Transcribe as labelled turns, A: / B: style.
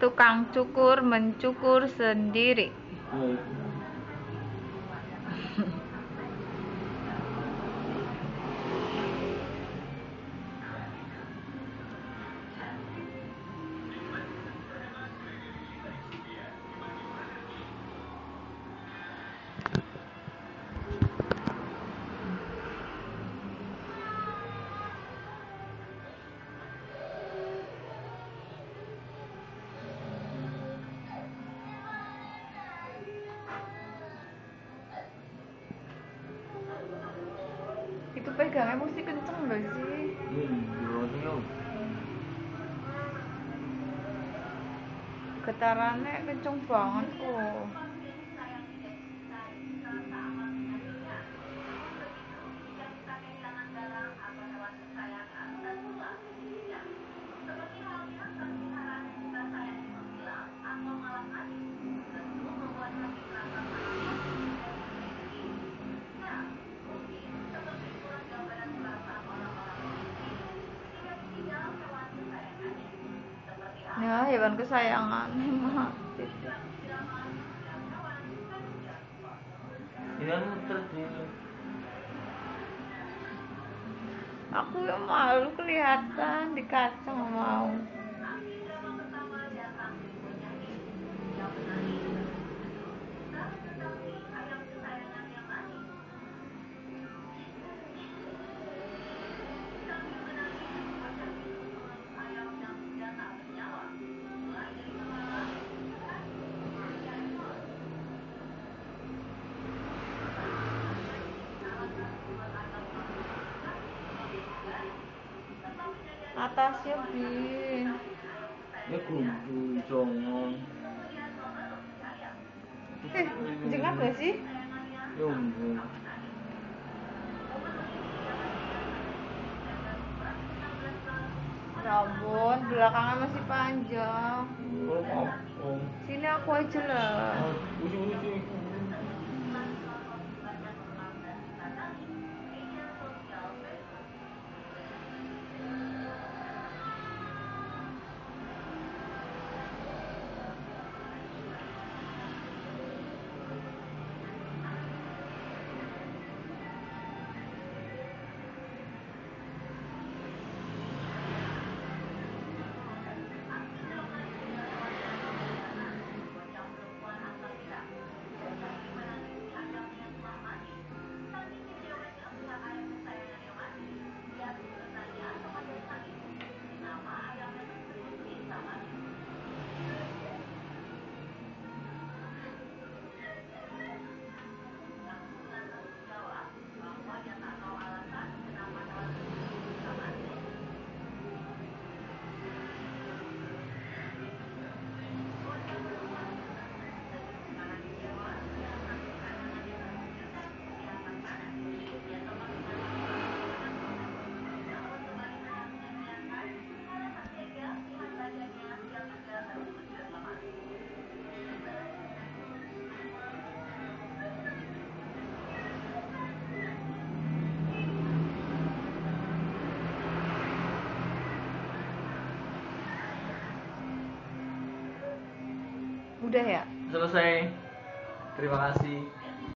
A: Tukang cukur mencukur sendiri. Pegangnya mesti kenceng gak sih?
B: ini dulu yo
A: Getarannya kenceng banget kok. Ya, hewan kesayangan.
B: kan muter di
A: Aku yang malu kelihatan di kaca mau. Atasnya bi.
B: ya kudu jongon
A: Eh, jengat gak sih?
B: ya ampun
A: Ya ampun, belakangnya masih panjang.
B: apa
A: Sini aku aja lah.
B: lucu-lucu itu
A: Udah ya?
B: selesai terima kasih